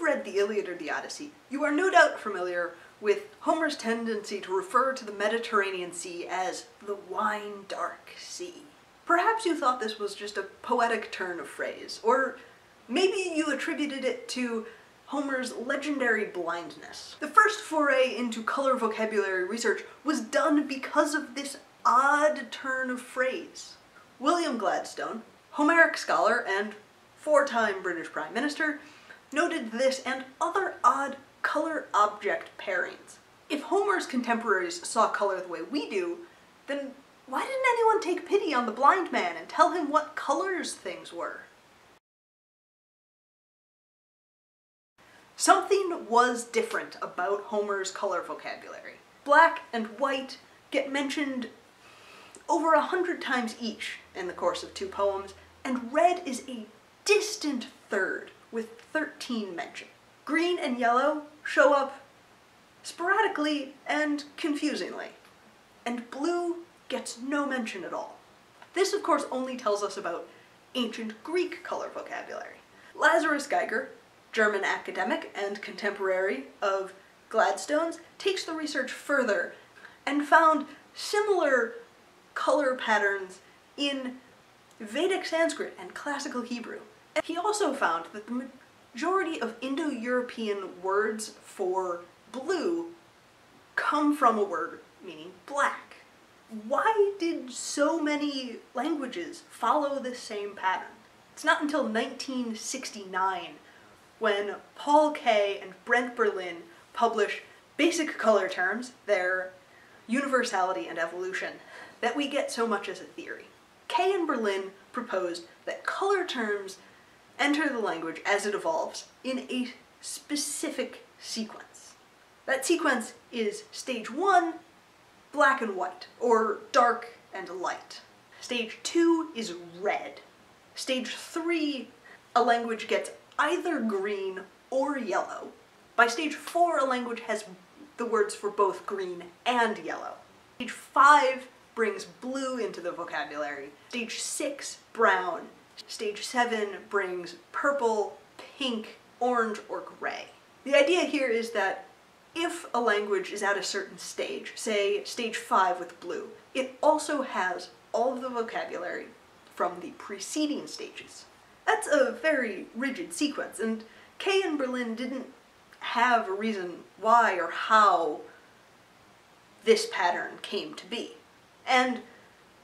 read the Iliad or the Odyssey, you are no doubt familiar with Homer's tendency to refer to the Mediterranean Sea as the wine dark sea. Perhaps you thought this was just a poetic turn of phrase, or maybe you attributed it to Homer's legendary blindness. The first foray into color vocabulary research was done because of this odd turn of phrase. William Gladstone, Homeric scholar and four-time British Prime Minister, noted this and other odd color object pairings. If Homer's contemporaries saw color the way we do, then why didn't anyone take pity on the blind man and tell him what colors things were? Something was different about Homer's color vocabulary. Black and white get mentioned over a hundred times each in the course of two poems, and red is a distant third with 13 mentions. Green and yellow show up sporadically and confusingly, and blue gets no mention at all. This, of course, only tells us about ancient Greek color vocabulary. Lazarus Geiger, German academic and contemporary of Gladstone's, takes the research further and found similar color patterns in Vedic Sanskrit and classical Hebrew. And he also found that the majority of Indo-European words for blue come from a word meaning black. Why did so many languages follow this same pattern? It's not until 1969 when Paul Kay and Brent Berlin publish Basic Color Terms, their universality and evolution, that we get so much as a theory. Kay and Berlin proposed that color terms enter the language as it evolves in a specific sequence. That sequence is stage one, black and white, or dark and light. Stage two is red. Stage three, a language gets either green or yellow. By stage four, a language has the words for both green and yellow. Stage five brings blue into the vocabulary. Stage six, brown. Stage seven brings purple, pink, orange, or gray. The idea here is that if a language is at a certain stage, say stage five with blue, it also has all of the vocabulary from the preceding stages. That's a very rigid sequence, and Kay and Berlin didn't have a reason why or how this pattern came to be. And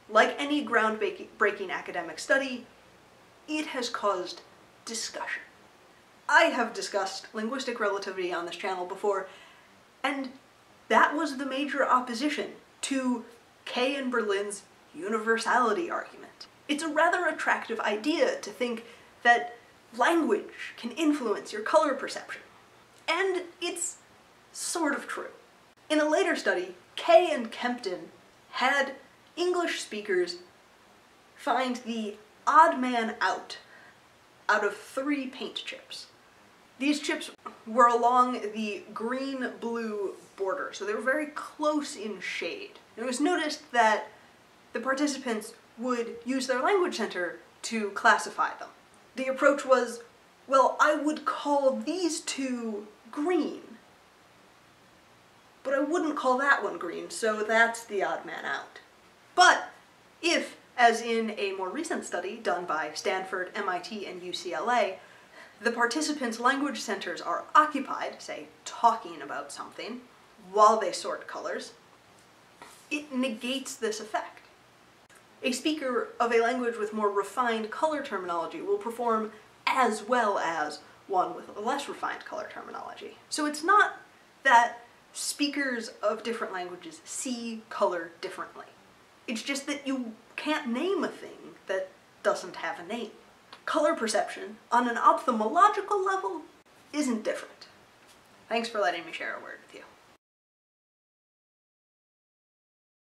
like any groundbreaking academic study, it has caused discussion. I have discussed linguistic relativity on this channel before, and that was the major opposition to Kay and Berlin's universality argument. It's a rather attractive idea to think that language can influence your color perception. And it's sort of true. In a later study, Kay and Kempton had English speakers find the odd man out out of three paint chips. These chips were along the green-blue border, so they were very close in shade. And it was noticed that the participants would use their language center to classify them. The approach was, well, I would call these two green, but I wouldn't call that one green, so that's the odd man out. But as in a more recent study done by Stanford, MIT, and UCLA, the participants' language centers are occupied, say, talking about something, while they sort colors, it negates this effect. A speaker of a language with more refined color terminology will perform as well as one with less refined color terminology. So it's not that speakers of different languages see color differently. It's just that you can't name a thing that doesn't have a name. Color perception, on an ophthalmological level, isn't different. Thanks for letting me share a word with you.